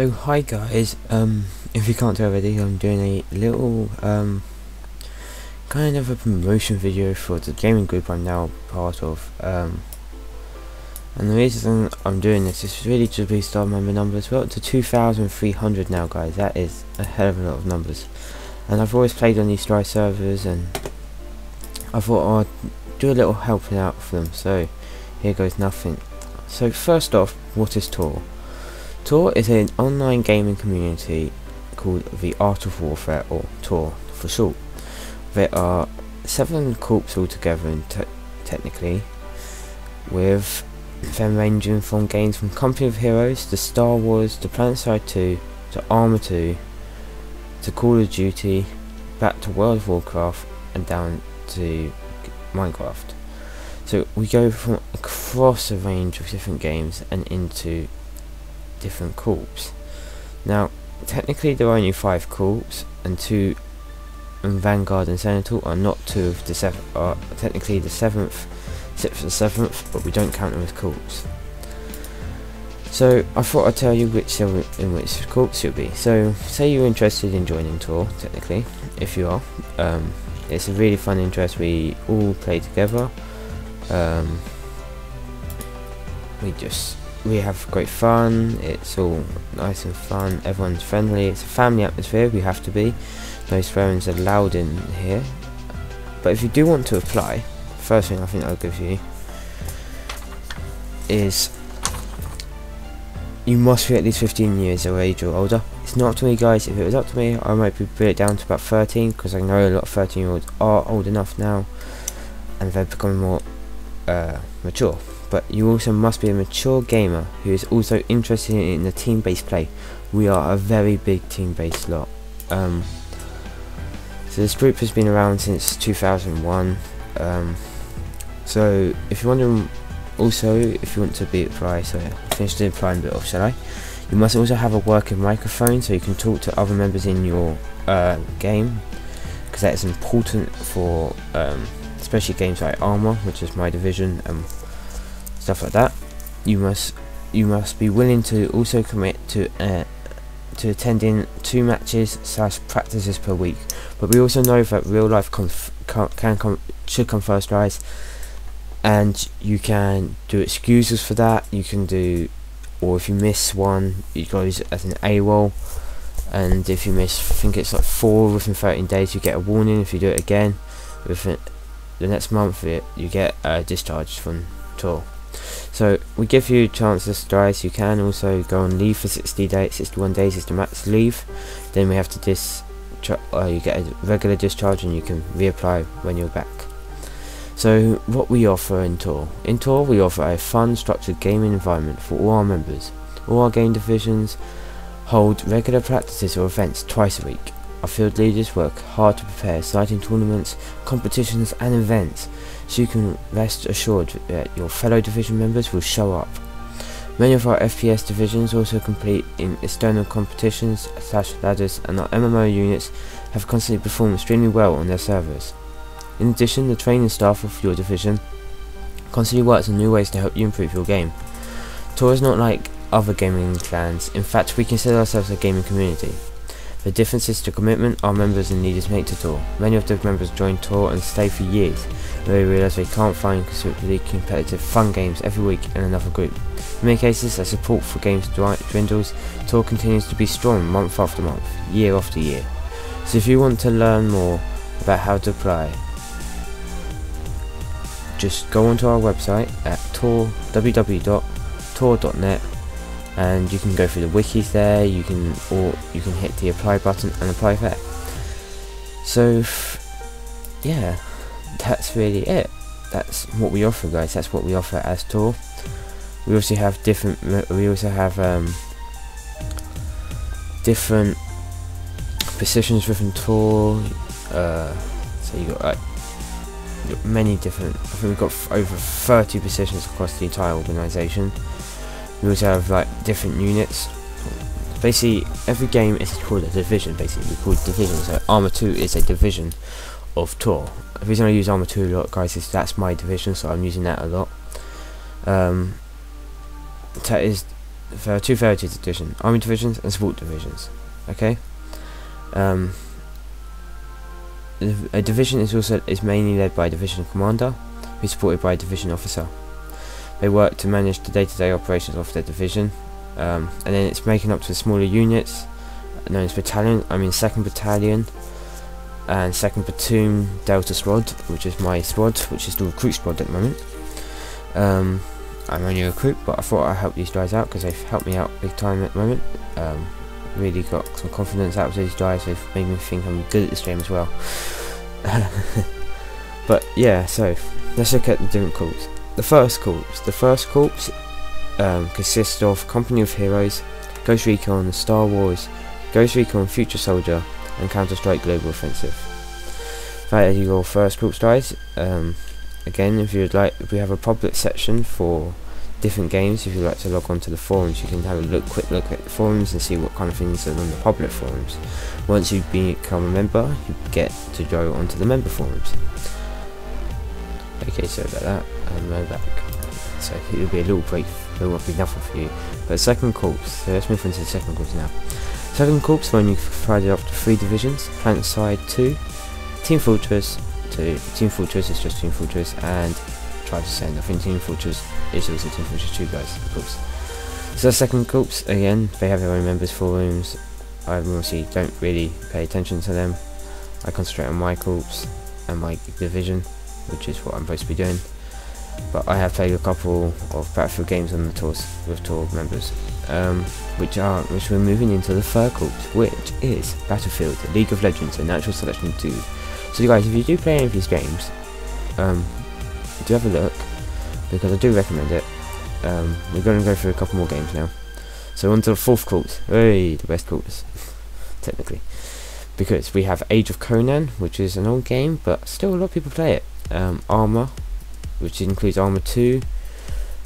So hi guys, um, if you can't tell already, I'm doing a little, um, kind of a promotion video for the gaming group I'm now part of, um, and the reason I'm doing this is really to boost our member numbers, we're up to 2,300 now guys, that is a hell of a lot of numbers, and I've always played on these dry servers, and I thought I'd do a little helping out for them, so here goes nothing. So first off, what is TAW? TAW is an online gaming community called the Art of Warfare, or TAW for short. There are seven corps altogether, te technically, with them ranging from games from Company of Heroes to Star Wars to PlanetSide 2 to Arma 2 to Call of Duty, back to World of Warcraft, and down to Minecraft. So we go from across a range of different games and into different corps. Now, technically there are only five corps, and two and Vanguard and Sentinel are not two of the seven are technically the seventh, sixth and seventh, but we don't count them as corps. So I thought I'd tell you which in which corps you'll be. So say you're interested in joining TAW, technically, if you are. Um, it's a really fun interest. We all play together. Um, we just we have great fun, it's all nice and fun, everyone's friendly, it's a family atmosphere, we have to be, no swearing's allowed in here, but if you do want to apply, first thing I think I'll give you is you must be at least 15 years of age or older. It's not up to me guys, if it was up to me I might put it down to about 13 because I know a lot of 13 year olds are old enough now and they're becoming more uh, mature but you also must be a mature gamer who is also interested in the team-based play. We are a very big team-based lot. Um, so this group has been around since 2001. Um, so if you're wondering, also if you want to be apply, so finish the applying bit off, shall I? You must also have a working microphone so you can talk to other members in your uh, game, because that is important for um, especially games like Arma, which is my division, and stuff like that you must you must be willing to also commit to uh, to attending two matches slash practices per week. But we also know that real life can come should come first guys. And you can do excuses for that. You can do or if you miss one it goes as an AWOL. And if you miss I think it's like four within 13 days you get a warning. If you do it again within the next month it, you get a discharge from TAW so we give you chances twice. You can also go on leave for 60 days, 61 days is the max leave. Then we have to dis, uh, you get a regular discharge and you can reapply when you're back. So what we offer in TAW. In TAW we offer a fun structured gaming environment for all our members. All our game divisions hold regular practices or events twice a week. Our field leaders work hard to prepare exciting tournaments, competitions and events so you can rest assured that your fellow division members will show up. Many of our FPS divisions also compete in external competitions slash ladders and our MMO units have constantly performed extremely well on their servers. In addition, the training staff of your division constantly works on new ways to help you improve your game. TAW is not like other gaming clans, in fact we consider ourselves a gaming community. The difference is the commitment our members and leaders make to TAW. Many of the members join TAW and stay for years, they realise they can't find consistently competitive fun games every week in another group. In many cases, their support for games dwindles, TAW continues to be strong month after month, year after year. So if you want to learn more about how to play, just go onto our website at TAW www.taw.net and you can go through the wikis there you can or you can hit the apply button and apply there so yeah that's really it. That's what we offer, guys. That's what we offer as TAW We also have different. We also have um, different positions within TAW Uh, so you got like many different. I think we've got over 30 positions across the entire organisation. We also have like different units. Basically, every game is called a division. Basically, we call it division. So Arma 2 is a division of TAW. The reason I use Arma 2 a lot guys is that's my division so I'm using that a lot. Um, that is there are two varieties of division: army divisions and support divisions. Okay. Um, a division is also is mainly led by a division commander, who's supported by a division officer. They work to manage the day-to-day operations of their division, um, and then it's making up to smaller units known as battalion. I mean second battalion and second platoon Delta squad, which is my squad, which is the recruit squad at the moment. Um, I'm only a recruit, but I thought I'd help these guys out because they've helped me out big time at the moment. Um, really got some confidence out of these guys. They've made me think I'm good at this game as well. but yeah, so let's look at the different corps. The first corps. The first corps um, consists of Company of Heroes, Ghost Recon, Star Wars, Ghost Recon Future Soldier, and Counter-Strike Global Offensive. That is your first corps guys. Um, again, if you'd like, we have a public section for different games. If you'd like to log on to the forums, you can have a look, quick look at the forums and see what kind of things are on the public forums. Once you become a member, you get to go onto the member forums. Okay, so about that, and we're back. So it'll be a little break, it won't be nothing for you. But second corps, so let's move on to the second corps now. Second corps when you divided up to three divisions, PlanetSide 2, Team Fortress 2, Team Fortress is just Team Fortress, and Tribes Ascend. I think Team Fortress is also Team Fortress 2 guys, of course. So second corps, again, they have their own members forums. I obviously don't really pay attention to them. I concentrate on my corps and my division, which is what I'm supposed to be doing. But I have played a couple of Battlefield games on the tours with TAW members, um, which are which we're moving into the third corps, which is Battlefield, League of Legends, and natural selection 2. So you guys, if you do play any of these games, um, do have a look because I do recommend it. Um, we're going to go through a couple more games now. So on to the fourth corps. Hey, the best corps, technically. Because we have Age of Conan, which is an old game, but still a lot of people play it. Um, Arma, which includes Arma 2,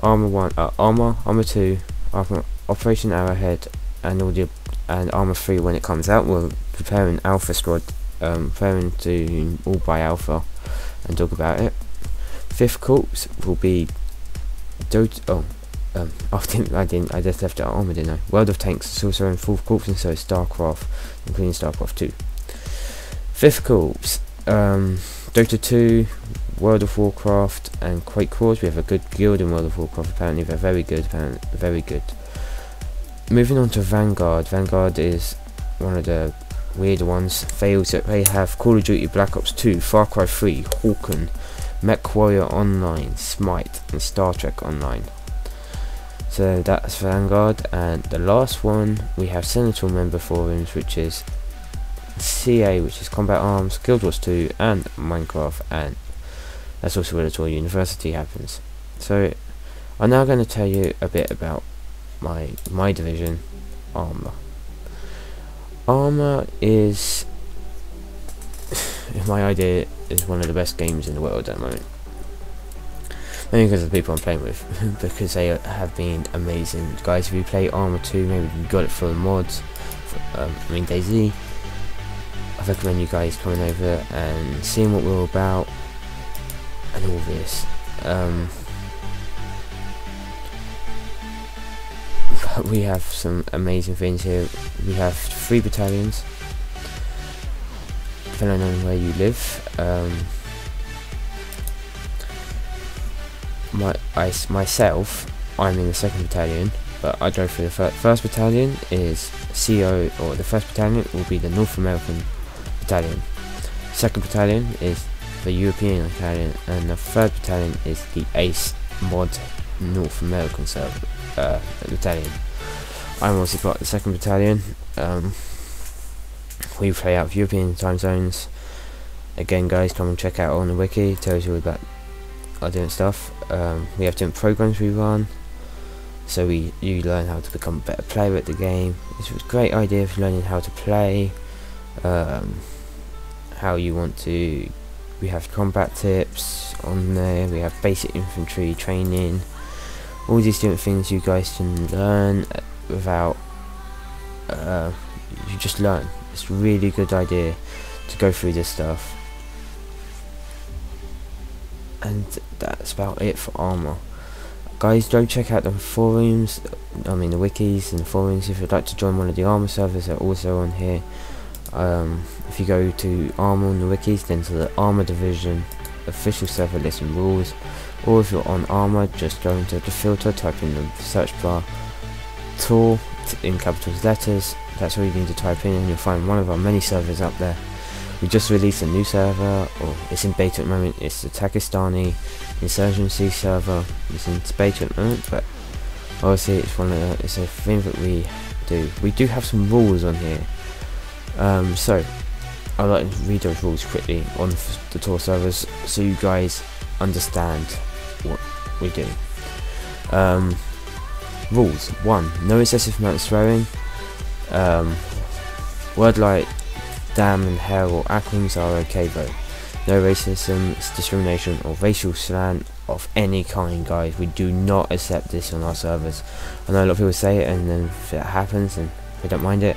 Arma 1, uh, Arma, Arma 2, Arma, Operation Arrowhead, and all the and Arma 3 when it comes out. We're preparing Alpha Squad, um, preparing to all buy Alpha and talk about it. Fifth corps will be Dota. Oh, um, I didn't. I didn't. I just left it Arma didn't I? World of Tanks is also in fourth corps, and so is Starcraft, including Starcraft 2. Fifth corps, um, Dota 2, World of Warcraft, and Quake Wars. We have a good guild in World of Warcraft. Apparently, they're very good. Very good. Moving on to Vanguard. Vanguard is one of the weird ones. They also they have Call of Duty Black Ops 2, Far Cry 3, Hawken, MechWarrior Online, Smite, and Star Trek Online. So that's Vanguard, and the last one we have Sentinel member forums, which is CA, which is Combat Arms, Guild Wars 2, and Minecraft, and that's also where the TAW University happens. So I'm now going to tell you a bit about my my division, Arma. Arma is my idea is one of the best games in the world at the moment. Mainly because of the people I'm playing with, because they have been amazing. Guys, if you play Arma 2, maybe you got it for the mods, for, um, I mean DayZ, I recommend you guys coming over and seeing what we're about, and all this. Um, we have some amazing things here. We have three battalions, depending on where you live. Um, my I, myself, I'm in the second battalion, but I go for the fir first battalion is CO, or the first battalion will be the North American battalion. Second battalion is the European battalion, and the third battalion is the ACE mod North American uh, battalion. I'm also part of the second battalion. Um, we play out of European time zones. Again, guys, come and check out on the wiki. It tells you about our different stuff. Um, we have different programs we run, so we you learn how to become a better player at the game. It's a great idea for learning how to play, um, how you want to. We have combat tips on there. We have basic infantry training. All these different things you guys can learn without. Uh, you just learn. It's a really good idea to go through this stuff. And that's about it for Arma. guys, go check out the forums, I mean the wikis and the forums if you'd like to join one of the Arma servers they're also on here. Um, if you go to Arma on the wikis then to the Arma division official server list and rules. Or if you're on Arma just go into the filter type in the search bar tool in capitals letters. That's all you need to type in and you'll find one of our many servers up there. We just released a new server or it's in beta at the moment it's the Takistani insurgency server. It's in beta at the moment but obviously it's one of the, it's a thing that we do. We do have some rules on here um, so I'd like to read those rules quickly on the TAW servers so you guys understand what we do. Um, rules 1. No excessive amount of swearing. Um, word like damn and hell or acronyms are okay though. No racism, discrimination or racial slant of any kind guys. We do not accept this on our servers. I know a lot of people say it and then if it happens and they don't mind it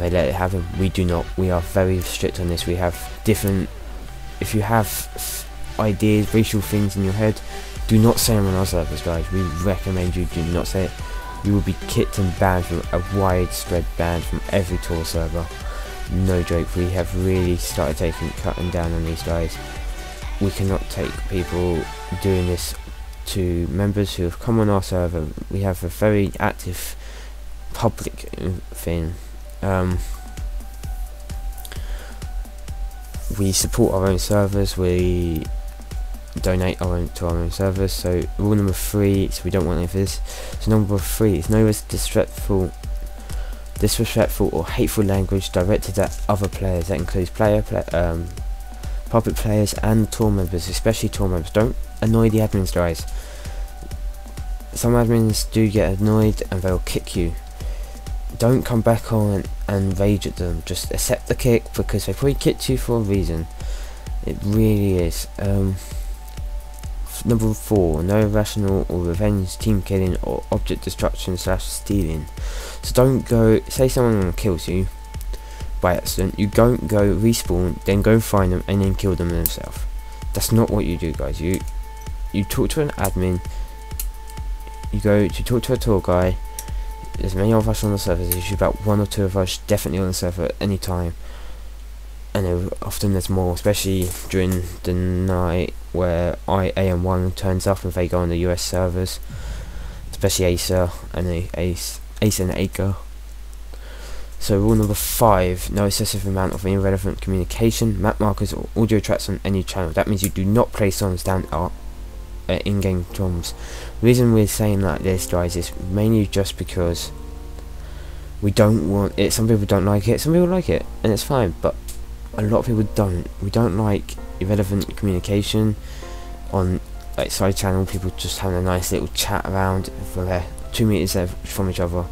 they let it happen. We do not. We are very strict on this. We have different. If you have ideas, racial things in your head, do not say them on our servers, guys. We recommend you do not say it. You will be kicked and banned from a widespread ban from every TAW server. No joke. We have really started taking cutting down on these guys. We cannot take people doing this to members who have come on our server. We have a very active public uh, thing um, we support our own servers, we donate our own to our own servers. So rule number three, so we don't want any of this. So number three, it's no disrespectful, disrespectful or hateful language directed at other players. That includes player, play, um, public players and TAW members, especially TAW members. Don't annoy the admins, guys. Some admins do get annoyed and they'll kick you don't come back on and rage at them. Just accept the kick because they probably kicked you for a reason. It really is. Um, number four, no irrational or revenge, team killing or object destruction slash stealing. So don't go, say someone kills you by accident, you don't go respawn, then go find them and then kill them themselves. That's not what you do guys. You you talk to an admin, you go to talk to a TAW guy, there's many of us on the server, there's usually about one or two of us definitely on the server at any time. And often there's more, especially during the night where I AM1 turns up and they go on the US servers. Especially Acer and Ace, Ace and Acre. So rule number five, no excessive amount of irrelevant communication, map markers or audio tracks on any channel. That means you do not play songs down uh, in-game drums. The reason we're saying like this guys is mainly just because we don't want it. Some people don't like it some people like it and it's fine but a lot of people don't. We don't like irrelevant communication on like side channel people just having a nice little chat around for their two meters from each other.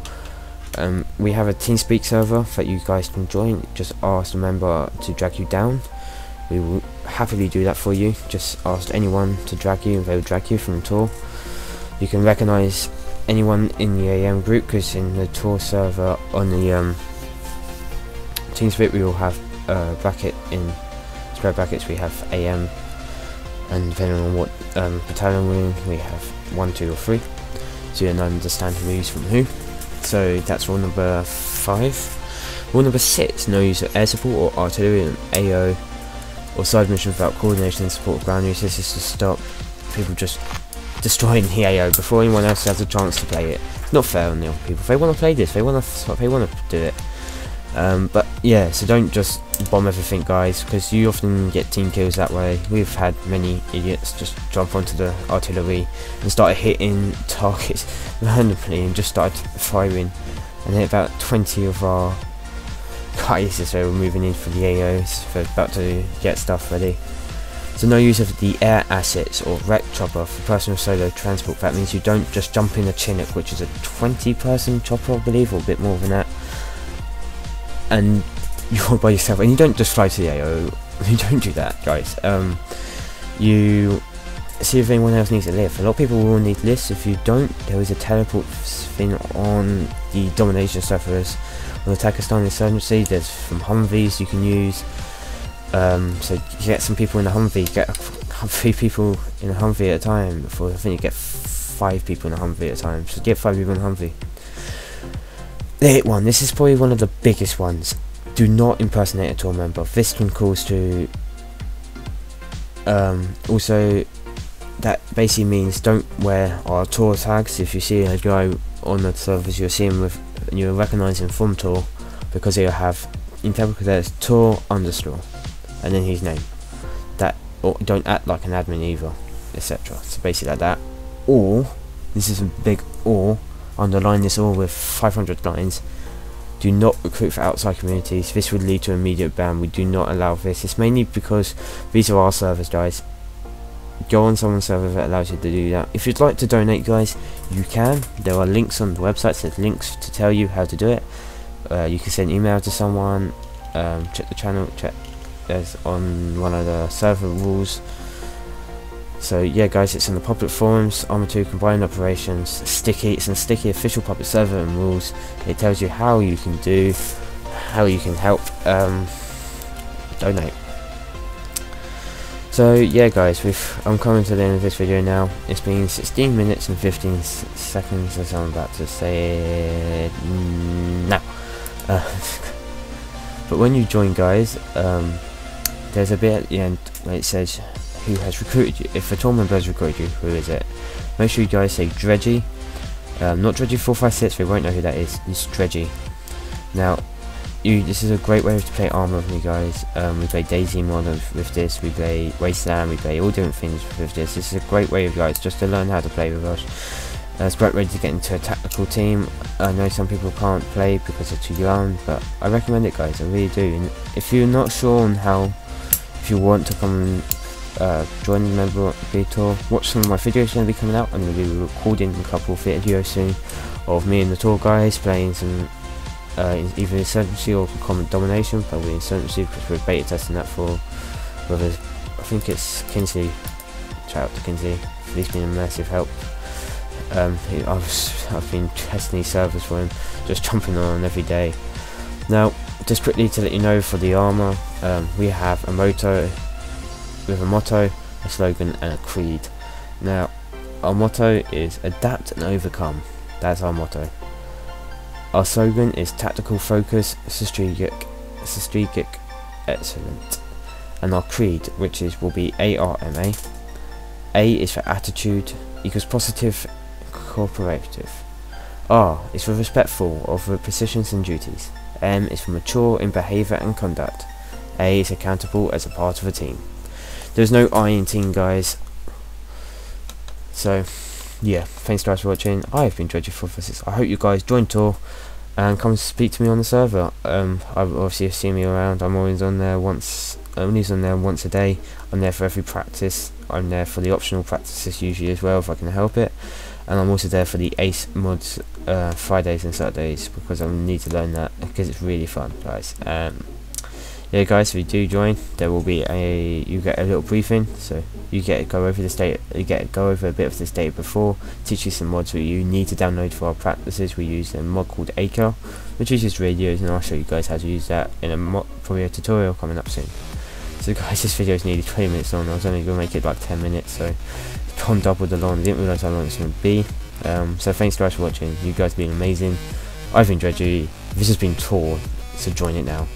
Um, we have a TeamSpeak server that you guys can join. Just ask a member to drag you down. We will happily do that for you. Just ask anyone to drag you and they will drag you from TAW you can recognize anyone in the AM group because in the TAW server on the um, TeamSpeak we will have a bracket in square brackets. We have AM and depending on what um, battalion we're in we have one, two or three. So you don't understand who's from who. So that's rule number five. Rule number six no use of air support or artillery and AO or side missions without coordination and support of ground use this is to stop people just destroying the AO before anyone else has a chance to play it. It's not fair on the other people. If they want to play this, they want to, they want to do it. Um, but yeah, so don't just bomb everything, guys, because you often get team kills that way. We've had many idiots just jump onto the artillery and start hitting targets randomly and just started firing. And then about 20 of our guys as they were moving in for the AOs, they're about to get stuff ready. So no use of the air assets or wreck chopper for personal solo transport. That means you don't just jump in a Chinook, which is a 20 person chopper I believe, or a bit more than that. And you're by yourself, and you don't just fly to the AO. You don't do that, guys. Um, you see if anyone else needs a lift. A lot of people will need lifts. If you don't, there is a teleport thing on the domination servers on the Takistan Insurgency. There's from Humvees you can use. Um, so you get some people in the Humvee, get a three people in a Humvee at a time. For I think you get five people in a Humvee at a time. So get five people in a Humvee. The hit one. This is probably one of the biggest ones. Do not impersonate a TAW member. This can cause to. Um, also, that basically means don't wear our TAW tags. If you see a guy on the service, you'll see him with, you'll recognise him from TAW because he'll have in typical there's TAW underscore and then his name. That or don't act like an admin either, etc. So basically like that. Or this is a big or underline this all with 500 lines. Do not recruit for outside communities. This would lead to immediate ban. We do not allow this. It's mainly because these are our servers, guys. Go on someone's server that allows you to do that. If you'd like to donate, guys, you can. There are links on the website. There's links to tell you how to do it. Uh, you can send email to someone. Um, check the channel. Check there's on one of the server rules. So yeah guys, it's in the public forums, Arma 2 combined operations, sticky, it's in sticky official public server and rules. It tells you how you can do, how you can help um, donate. So yeah guys, we've, I'm coming to the end of this video now. It's been 16 minutes and 15 seconds as I'm about to say now. Uh, but when you join guys, um, there's a bit at the end where it says who has recruited you. If a TAW member has recruited you, who is it? Make sure you guys say Dredgie. Um, not Dredgie456, we won't know who that is. It's Dredgie. Now, you, this is a great way to play Arma with me guys. Um, we play DayZ mod with this, we play Wasteland, we play all different things with this. This is a great way of guys just to learn how to play with us. Uh, it's great way to get into a tactical team. I know some people can't play because they're too young, but I recommend it guys, I really do. And if you're not sure on how, if you want to come uh, join the member TAW. Watch some of my videos going to be coming out. I'm going to be recording a couple of videos soon of me and the TAW guys playing some uh, either Insurgency or Common Domination, probably Insurgency because we're beta testing that for whether I think it's Kinsey. Shout out to Kinsey, he's been a massive help. Um, I've, I've been testing these servers for him, just jumping on every day. Now, just quickly to let you know for the Arma, um, we have a motto with a motto, a slogan and a creed. Now, our motto is adapt and overcome. That's our motto. Our slogan is tactical focus, strategic, strategic excellent. And our creed, which is will be ARMA. A is for attitude, equals positive, cooperative. R is for respectful of the positions and duties. M is for mature in behaviour and conduct. A is accountable as a part of a team. There's no I in team, guys. So, yeah, thanks guys for watching. I've been Dredgie for this. I hope you guys join TAW and come speak to me on the server. Um, I obviously see me around. I'm always on there once. I'm always on there once a day. I'm there for every practice. I'm there for the optional practices usually as well if I can help it. And I'm also there for the Ace mods uh, Fridays and Saturdays because I need to learn that because it's really fun, guys. Um, yeah guys if you do join there will be a you get a little briefing so you get go over the state you get go over a bit of the state before teach you some mods that you need to download for our practices. We use a mod called ACRE which uses radios and I'll show you guys how to use that in a mod probably a tutorial coming up soon. So guys this video is nearly 20 minutes long. I was only going to make it like 10 minutes so it's gone double the long. I didn't realise how long it's going to be. Um, so thanks guys for watching. You guys have been amazing. I've enjoyed you. This has been TAW so join it now